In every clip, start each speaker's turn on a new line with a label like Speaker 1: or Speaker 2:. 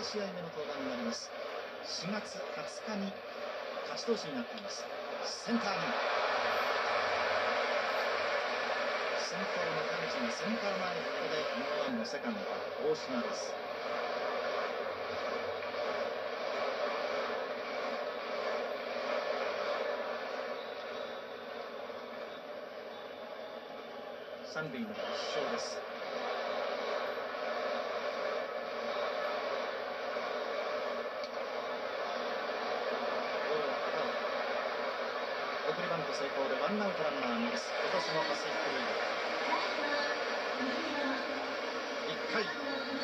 Speaker 1: 2試合目の登板になります。4月20日に勝ち投手になっています。センターに先頭の田口がセンター前ここでノーワンのセカンド大島です。三塁の一勝です送りバント成功でワンアウトランナー2です今年のパシフィックリーグ1回い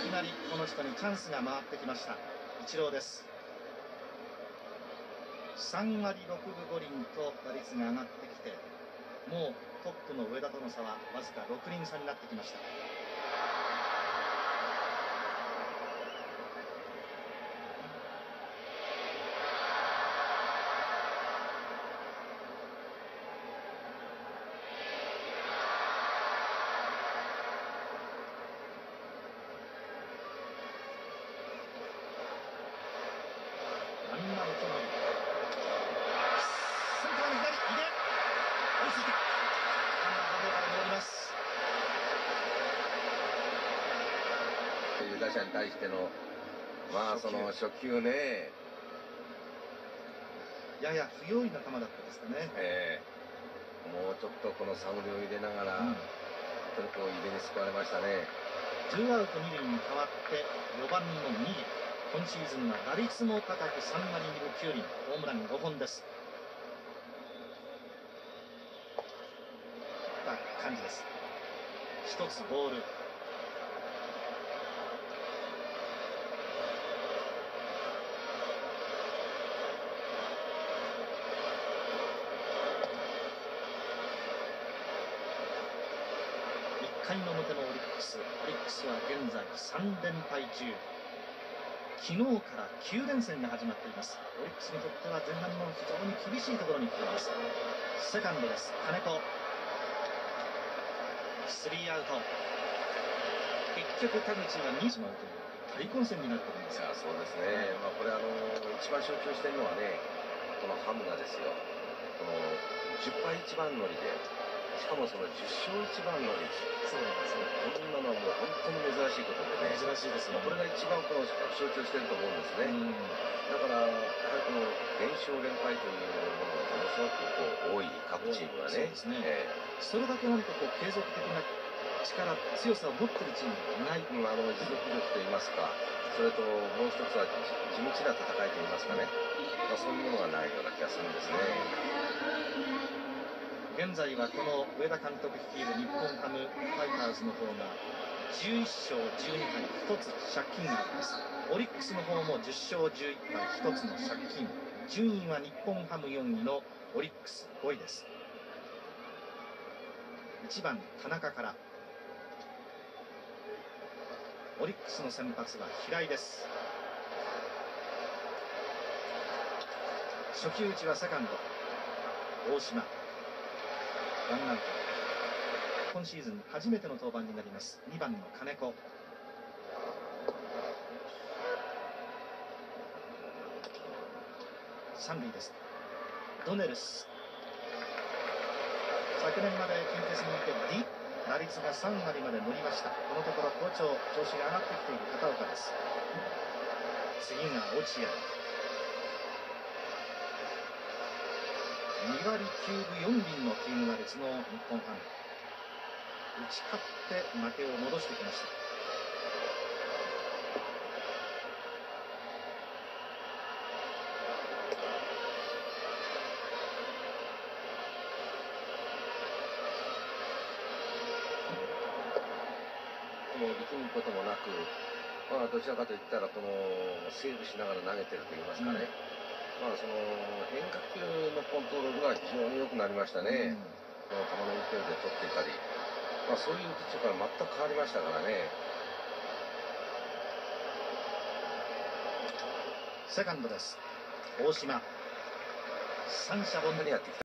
Speaker 1: きなりこの人にチャンスが回ってきました。イチローです。3割6分5厘と打率が上がってきてもうトップの上田との差はわずか6厘差になってきましたワンアウトのセンターの左入れ追いついたランナーがどうかで戻ります
Speaker 2: という打者に対しての、まあその初球ね、
Speaker 1: やや不用意な球だったですかね、
Speaker 2: えーもうちょっとこのサムリを入れながら、
Speaker 1: うん。
Speaker 2: 本当にこう入れに救われましたね。
Speaker 1: ツーアウト2塁に変わって4番の右今シーズンは打率も高く3割2分9厘。ホームラン5本です。た感じです。一つボール回の表のオリックス。オリックスは現在3連敗中。昨日から9連戦が始まっています。オリックスにとっては前半の非常に厳しいところに来ています。セカンドです。金子。スリーアウト。結局田口は2しまうという大混戦になっているんです。
Speaker 2: いやそうですね、まあ、これあの、一番象徴しているのはね、このハムがですよ、この10敗一番乗りで、しかもその10勝一番乗り、
Speaker 1: そうですね。
Speaker 2: こんなのはもう本当に珍しいことでね、
Speaker 1: 珍しいですね。
Speaker 2: まあこれが一番この象徴してると思うんですね。
Speaker 1: うん。
Speaker 2: だから、やはりこの連勝連敗というものがものすごくこう多い各チームがね、
Speaker 1: そね。
Speaker 2: え
Speaker 1: それだけ何かこう継続的な力強さを持っているチームがいない。
Speaker 2: えうんあの持続力といいますか、それともう一つは地地道な戦いといいますかね、まあ、そういうものがないような気がするんですね。
Speaker 1: 現在はこの上田監督率いる日本ハムファイターズの方が11勝12敗1つ借金があります。オリックスの方も10勝11敗1つの借金。順位は日本ハム4位のオリックス5位です。1番田中から。オリックスの先発は平井です。初球打ちはセカンド。大島。ワンアウト今シーズン初めての登板になります。2番の金子。三塁です。ドネルス。昨年まで近鉄にいて D 打率が3割まで乗りました。このところ好調調子が上がってきている片岡です。次が落合。2割9分4厘のチーム打率の日本ハム。打ち勝って負けを戻してきました。
Speaker 2: もう力むこともなく、まあ、どちらかといったらこのセーブしながら投げてると言いますかね、まあ、その変化球のコントロールが非常に良くなりましたね、この球の勢いで取っていたり、まあ、そういうピッチャーから全く変わりましたからね。
Speaker 1: セカンドです。大島。三者凡退
Speaker 2: 何やってきた